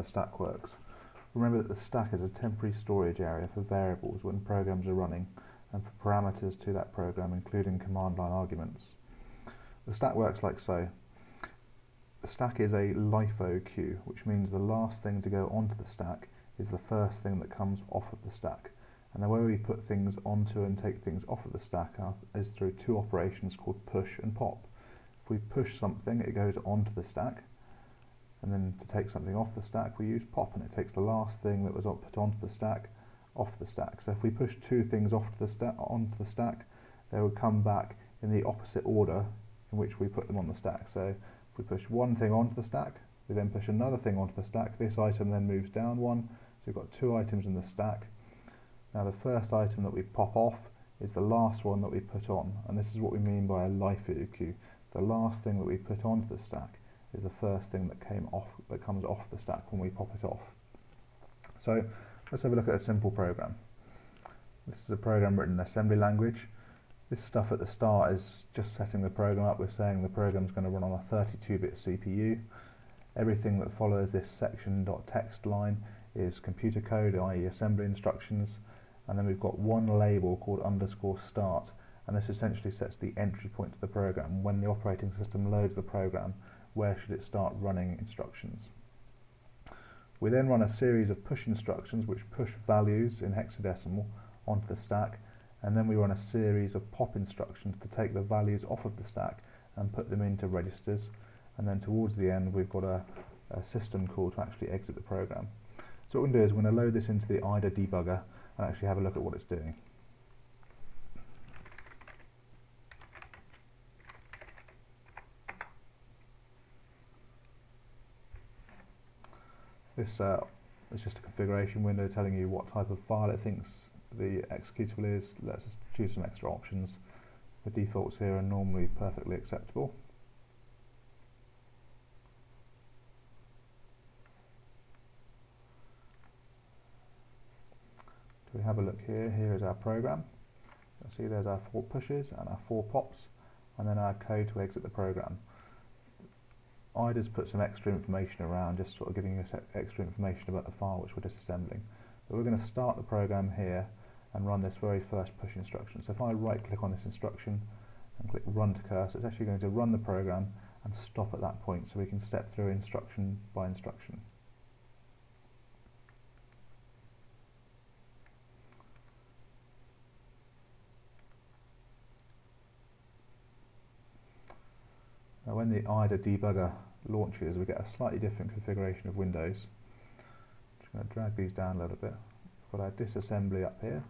the stack works. Remember that the stack is a temporary storage area for variables when programs are running and for parameters to that program including command line arguments. The stack works like so. The stack is a LIFO queue, which means the last thing to go onto the stack is the first thing that comes off of the stack. And the way we put things onto and take things off of the stack is through two operations called push and pop. If we push something, it goes onto the stack. And then to take something off the stack, we use pop, and it takes the last thing that was put onto the stack off the stack. So if we push two things off the stack onto the stack, they would come back in the opposite order in which we put them on the stack. So if we push one thing onto the stack, we then push another thing onto the stack. This item then moves down one, so we've got two items in the stack. Now the first item that we pop off is the last one that we put on, and this is what we mean by a LIFO queue. The last thing that we put onto the stack is the first thing that came off that comes off the stack when we pop it off. So let's have a look at a simple program. This is a program written in assembly language. This stuff at the start is just setting the program up. We're saying the program is going to run on a 32-bit CPU. Everything that follows this section.text line is computer code, i.e. assembly instructions, and then we've got one label called underscore start, and this essentially sets the entry point to the program. When the operating system loads the program, where should it start running instructions? We then run a series of push instructions which push values in hexadecimal onto the stack, and then we run a series of pop instructions to take the values off of the stack and put them into registers, and then towards the end we've got a, a system call to actually exit the program. So what we're going to do is we're going to load this into the IDA debugger and actually have a look at what it's doing. This uh, is just a configuration window telling you what type of file it thinks the executable is. Let's choose some extra options. The defaults here are normally perfectly acceptable. So we have a look here, here is our program. You'll see there's our four pushes and our four pops and then our code to exit the program. I just put some extra information around, just sort of giving us extra information about the file which we're disassembling. But we're going to start the program here and run this very first push instruction. So if I right click on this instruction and click run to cursor, it's actually going to run the program and stop at that point so we can step through instruction by instruction. Now when the IDA debugger launches we get a slightly different configuration of windows. Just going to drag these down a little bit. We've got our disassembly up here.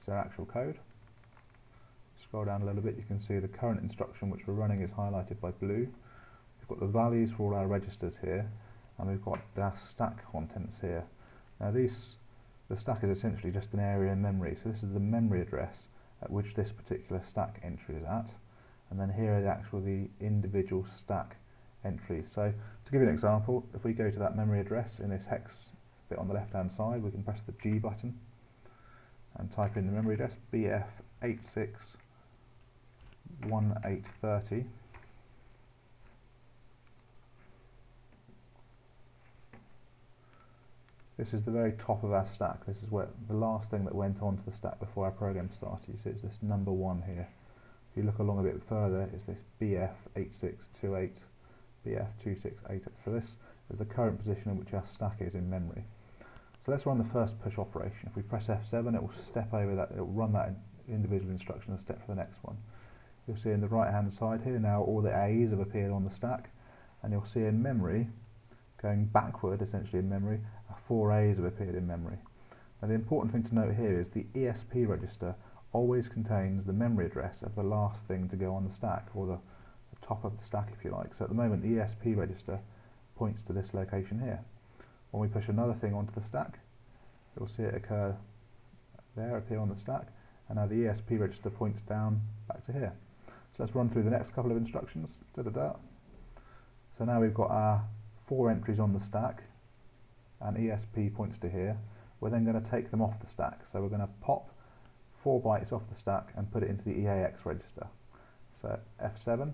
Is our actual code. Scroll down a little bit you can see the current instruction which we're running is highlighted by blue. We've got the values for all our registers here and we've got our stack contents here. Now these the stack is essentially just an area in memory so this is the memory address at which this particular stack entry is at and then here are the individual stack entries. So to give you an example, if we go to that memory address in this hex bit on the left hand side, we can press the G button and type in the memory address BF861830. This is the very top of our stack. This is where the last thing that went onto the stack before our program started. You see it's this number one here. If you look along a bit further, it's this BF8628, BF2688. So this is the current position in which our stack is in memory. So let's run the first push operation. If we press F7, it will step over that, it will run that individual instruction and step to the next one. You'll see in the right hand side here now all the A's have appeared on the stack and you'll see in memory, going backward essentially in memory, four A's have appeared in memory. Now the important thing to note here is the ESP register always contains the memory address of the last thing to go on the stack, or the, the top of the stack if you like. So at the moment the ESP register points to this location here. When we push another thing onto the stack, you'll see it occur there, appear on the stack, and now the ESP register points down back to here. So let's run through the next couple of instructions. Da -da -da. So now we've got our four entries on the stack, and ESP points to here. We're then going to take them off the stack. So we're going to pop four bytes off the stack and put it into the EAX register. So F7,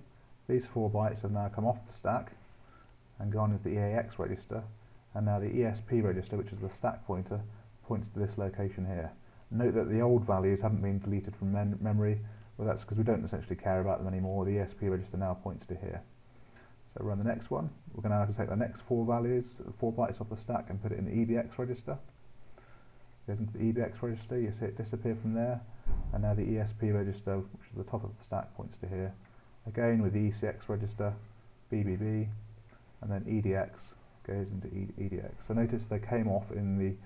these four bytes have now come off the stack and gone into the EAX register and now the ESP register, which is the stack pointer, points to this location here. Note that the old values haven't been deleted from memory, well that's because we don't essentially care about them anymore. The ESP register now points to here. So run the next one. We're going to have to take the next four values, four bytes off the stack and put it in the EBX register. Goes into the EBX register, you see it disappear from there, and now the ESP register, which is the top of the stack, points to here. Again with the ECX register, BBB, and then EDX goes into e EDX. So notice they came off in the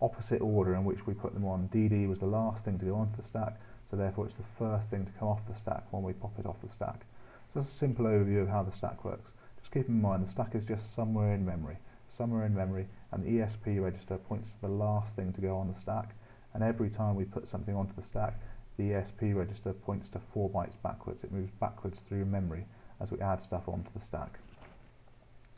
opposite order in which we put them on. DD was the last thing to go onto the stack, so therefore it's the first thing to come off the stack when we pop it off the stack. So that's a simple overview of how the stack works. Just keep in mind the stack is just somewhere in memory, somewhere in memory, and the ESP register points to the last thing to go on the stack, and every time we put something onto the stack, the ESP register points to four bytes backwards. It moves backwards through memory as we add stuff onto the stack.